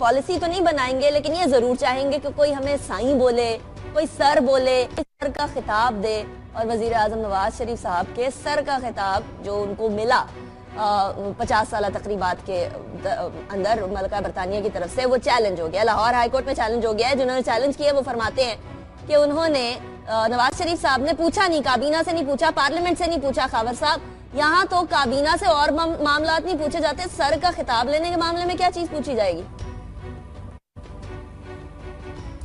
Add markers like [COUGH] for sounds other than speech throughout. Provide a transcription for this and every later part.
Policy तो नहीं बनाएँगे, लेकिन ये ज़रूर चाहेंगे कि कोई हमें साई बोले, कोई सर बोले, सर का खिताब दे। और वज़ीर आज़म नवाज़ शरीफ साहब के सर का खिताब जो उनको मिला पचास साल तकरीबात के अंदर मलका बरतानिया की तरफ़ से, वो चैलेंज हो गया। लाहौर हाईकोर्ट में चैलेंज हो गया है। जिन्होंने चैलेंज किया वो फरमाते हैं कि उन्होंने नवाज़ शरीफ साहब ने पूछा नहीं, काबीना से नहीं पूछा, पार्लियामेंट से नहीं पूछा, खावर साहब। यहाँ तो काबीना से और मामला नहीं पूछे जाते। सर का खिताब लेने के मामले में क्या चीज़ पूछी जाएगी?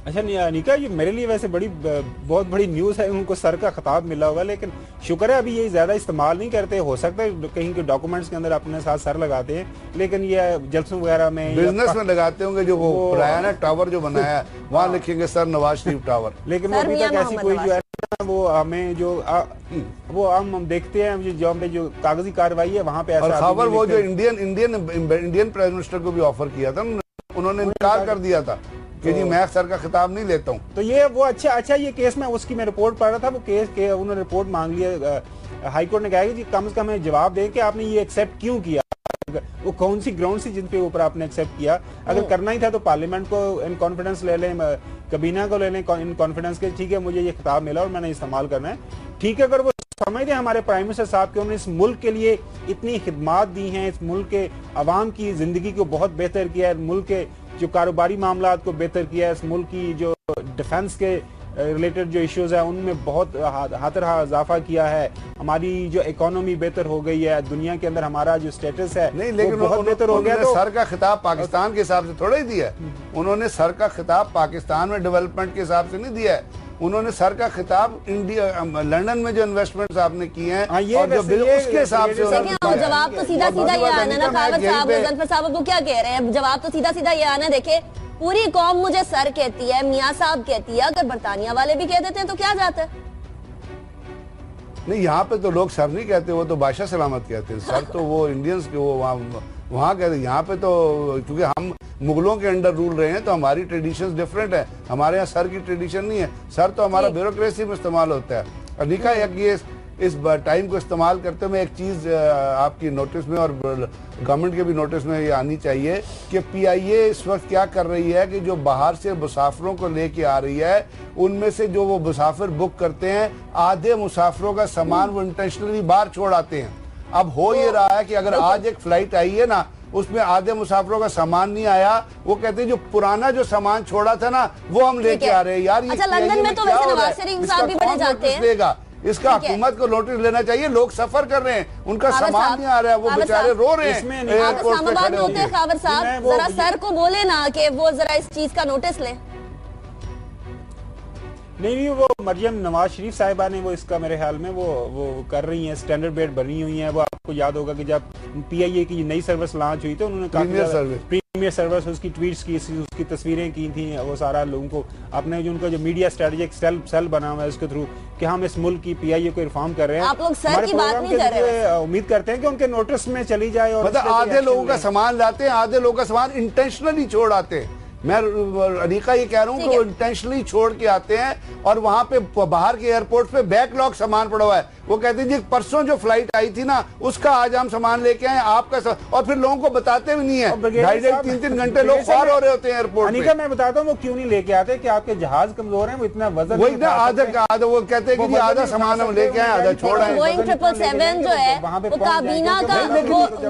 अच्छा निका ये मेरे लिए वैसे बड़ी बहुत बड़ी न्यूज़ है उनको सर का खिताब मिला होगा लेकिन शुक्र है अभी ये ज़्यादा इस्तेमाल नहीं करते। हो सकता है कहीं के डॉक्यूमेंट्स के अंदर अपने साथ सर लगाते हैं लेकिन ये जलसों वगैरह में बिज़नेस में लगाते होंगे जो वो पुराना टावर जो बनाया [LAUGHS] वहाँ लिखेंगे सर नवाज़ शरीफ टावर लेकिन अभी तक ऐसी कोई जो है वो हमें जो आ, वो हम हम देखते हैं जो पे जो कागज़ी कार्रवाई है वहाँ पे ऐसा खबर वो जो Indian Indian Indian prime minister को भी ऑफ़र किया था उन्होंने इनकार कर दिया था। कि जी तो- मैं सर का खिताब नहीं लेता हूँ। तो ये वो अच्छा अच्छा ये केस में उसकी मैं रिपोर्ट पढ़ रहा था वो केस के उन्होंने रिपोर्ट मांग लिया हाईकोर्ट ने कहा कि कम से कम हमें जवाब दें कि आपने ये एक्सेप्ट क्यों किया? वो कौन सी ग्राउंड सी जिन पे ऊपर आपने एक्सेप्ट किया? अगर। करना ही था तो पार्लियामेंट को इन कॉन्फिडेंस ले लें कबीना को ले लें इन कॉन्फिडेंस के ठीक है मुझे ये खिताब मिला और मैंने इस्तेमाल करना है। ठीक है अगर वो समझते हैं हमारे प्राइम मिनिस्टर साहब के उन्होंने इस मुल्क के लिए इतनी खिदमत दी हैं इस मुल्क के अवाम की ज़िंदगी को बहुत बेहतर किया है मुल्क के जो कारोबारी मामला को बेहतर किया है इस मुल्क की जो डिफेंस के रिलेटेड जो इश्यूज़ है उनमें बहुत हाथरहा इजाफा किया है। हमारी जो इकोनॉमी बेहतर हो गई है दुनिया के अंदर हमारा जो स्टेटस है नहीं लेकिन बहुत बेहतर हो गया तो सर का खिताब पाकिस्तान के हिसाब से थोड़ा ही दिया है। उन्होंने सर का खिताब पाकिस्तान में डेवलपमेंट के हिसाब से नहीं दिया है। उन्होंने सर का खिताब इंडिया लंदन में जो इन्वेस्टमेंट आपने किए हैं हाँ, और जो बिल उसके हिसाब से जवाब तो सीधा सीधा ये आना ना खावर साहब मुजफ्फर साहब वो क्या कह रहे हैं? जवाब तो सीधा सीधा ये आना देखे पूरी कौम मुझे सर कहती है मियाँ साहब कहती है अगर बरतानिया वाले भी कह देते हैं तो क्या जाता है? नहीं यहाँ पे तो लोग सर नहीं कहते वो तो बादशाह सलामत कहते हैं। सर तो वो इंडियंस के वो वहाँ वहाँ कहते यहाँ पे तो क्योंकि हम मुगलों के अंडर रूल रहे हैं तो हमारी ट्रेडिशन डिफरेंट है। हमारे यहाँ सर की ट्रेडिशन नहीं है। सर तो हमारा ब्यूरोक्रेसी में इस्तेमाल होता है। अनिका एक ये इस टाइम को इस्तेमाल करते हुए एक चीज़ आपकी नोटिस में और गवर्नमेंट के भी नोटिस में ये आनी चाहिए कि पीआईए इस वक्त क्या कर रही है कि जो बाहर से मुसाफरों को लेके आ रही है उनमें से जो वो मुसाफिर बुक करते हैं आधे मुसाफिरों का सामान वो इंटेंशनली बाहर छोड़ आते हैं। अब हो ये रहा है कि अगर आज एक फ़्लाइट आई है ना उसमें आधे मुसाफरों का सामान नहीं आया। वो कहते हैं जो पुराना जो सामान छोड़ा था ना वो हम लेके आ रहे हैं। यार ये अच्छा, लंदन में तो वैसे नवाज़ शरीफ साहब भी बड़े जाते हैं। देगा? इसका हुकूमत को नोटिस लेना चाहिए लोग सफ़र कर रहे हैं। उनका सामान नहीं आ रहा है वो बेचारे रो रहे हैं। जरा सर को बोले ना कि वो जरा इस चीज़ का नोटिस ले। नहीं नहीं वो मरियम नवाज़ शरीफ साहिबा ने वो इसका मेरे ख्याल में वो वो कर रही हैं स्टैंडर्ड बेड बनी हुई है वो आपको याद होगा कि जब पीआईए की नई सर्विस लॉन्च हुई थी उन्होंने प्रीमियर सर्विस उसकी ट्वीट्स की उसकी तस्वीरें की थी वो सारा लोगों को अपने जो उनका जो मीडिया स्ट्रेटेजिक सेल सेल बना हुआ है उसके थ्रू कि हम इस मुल्क की पीआईए को रिफॉर्म कर रहे हैं। आप लोग सर की बात नहीं कर रहे उम्मीद करते हैं कि उनके नोटिस में चली जाए और मतलब आधे लोगों का सामान लाते हैं आधे लोगों का सामान इंटेंशनली छोड़ आते हैं। मैं अनिका ये कह रहा हूँ कि वो इंटेंशनली छोड़ के आते हैं और वहाँ पे बाहर के एयरपोर्ट पे बैकलॉग सामान पड़ा हुआ है। वो कहते हैं जी परसों जो फ़्लाइट आई थी ना उसका आज हम सामान लेके आए आपका और फिर लोगों को बताते भी नहीं है। ढाई ढाई तीन तीन घंटे लोग फार हो रहे होते हैं एयरपोर्ट अनिका मैं बताता हूँ वो क्यों नहीं लेके आते कि आपके जहाज़ कमज़ोर है वो इतना वज़न वही ना आधा आधा वो कहते हैं कि आधा सामान हम लेके आए आधा छोड़ आए ट्रिपल सेवन जो है वो काबीना का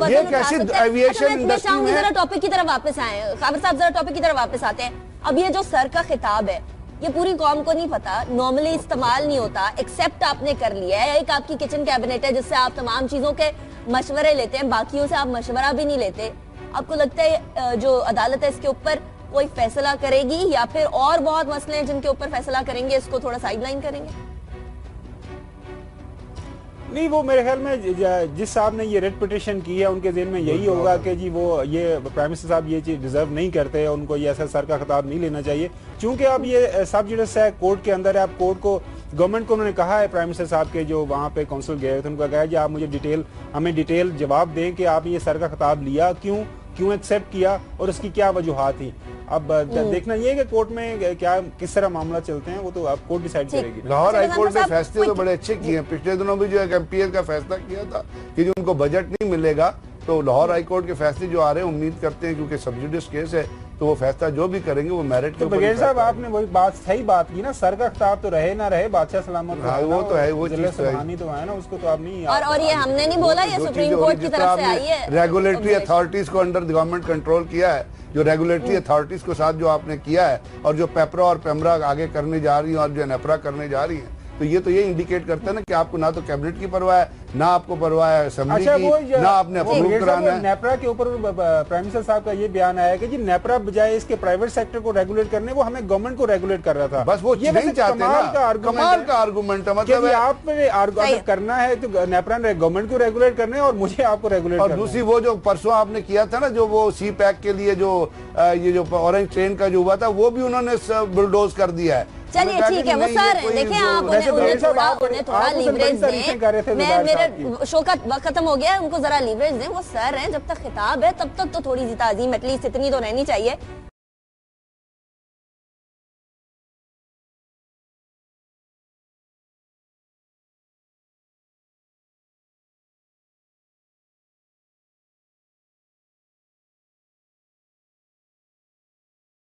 ये कैसी एविएशन इंडस्ट्री जरा टॉपिक की तरफ़ वापस आए। खाबर साहब जरा टॉपिक की तरफ़ वापस आते हैं। अब ये जो सर का खिताब है, ये पूरी कौम को नहीं पता। नॉर्मली इस्तेमाल नहीं होता एक्सेप्ट आपने कर लिया है। एक आपकी किचन कैबिनेट है, जिससे आप तमाम चीज़ों के मशवरे लेते हैं, बाकियों से आप मशवरा भी नहीं लेते। आपको लगता है जो अदालत है इसके ऊपर कोई फैसला करेगी, या फिर और बहुत मसले हैं जिनके ऊपर फैसला करेंगे, इसको थोड़ा साइडलाइन करेंगे? नहीं वो मेरे ख्याल में जिस साहब ने ये रेड पिटिशन की है उनके जेन में यही होगा कि जी वो ये प्राइम मिनिस्टर साहब ये चीज़ डिजर्व नहीं करते हैं उनको ये ऐसा सर का खिताब नहीं लेना चाहिए। क्योंकि अब ये सब जुडिस है कोर्ट के अंदर है अब कोर्ट को गवर्नमेंट को उन्होंने कहा है प्राइम मिनिस्टर साहब के जो वहाँ पे काउंसिल गए थे उनका कहा कि आप मुझे डिटेल हमें डिटेल जवाब दें कि आप ये सर का खिताब लिया क्यों? क्यों एक्सेप्ट किया और उसकी क्या वजूहत थी? अब हम्म। देखना ये कि कोर्ट में क्या किस तरह मामला चलते हैं वो तो आप कोर्ट डिसाइड करेगी। लाहौर हाई कोर्ट ने फैसले तो बड़े अच्छे किए हैं। पिछले दिनों भी जो है एमपीएस का फैसला किया था कि जो उनको बजट नहीं मिलेगा तो लाहौर हाई कोर्ट के फैसले जो आ रहे हैं उम्मीद करते हैं क्योंकि सब्सिडियस केस है। तो वो फैसला जो भी करेंगे वो मेरिट के तो बगैर साहब आपने वही बात सही बात की ना। सर का खिताब तो रहे ना रहे बादशाह सलामत हाँ, वो तो है, वो ज़िले चीज़ तो है। तो है ना उसको तो आप नहीं और और ये हमने नहीं बोला ये सुप्रीम कोर्ट की तरफ़ से आई है। रेगुलेटरी अथॉरिटीज को अंडर गवर्नमेंट कंट्रोल किया है। जो रेगुलेटरी अथॉरिटीज के साथ जो आपने किया है और जो पेपरा और पेमरा आगे करने जा रही है और जो नेपरा करने जा रही है तो ये तो ये इंडिकेट करता है ना कि आपको ना तो कैबिनेट की परवाह है ना आपको परवाह है असेंबली अच्छा की वो ना आपने अप्रूव कराना है। नेपरा के ऊपर प्राइम मिनिस्टर साहब का ये बयान आया कि जी नेपरा बजाय इसके प्राइवेट सेक्टर को रेगुलेट करने वो हमें गवर्नमेंट को रेगुलेट कर रहा था। बस वो ये नहीं चाहते कमाल का ना कमाल का आर्गूमेंट है मतलब है आपने है। करना है तो नेपरा ने गवर्नमेंट को रेगुलेट करना है और मुझे आपको रेगुलेट और करना दूसरी वो जो परसों आपने किया था ना जो वो सी पैक के लिए जो ये जो ऑरेंज ट्रेन का जो हुआ था वो भी उन्होंने बुलडोज कर दिया है। चलिए ठीक है वो सर है देखिए आप उन्हें उन्हें थोड़ा उन्हें थोड़ा लीवरेज दें। मैं मेरे शो का। वक्त खत्म हो गया है उनको जरा लीवरेज दें। वो सर हैं जब तक खिताब है तब तक तो थोड़ी सी ताजीम एटलीस्ट इतनी तो रहनी चाहिए।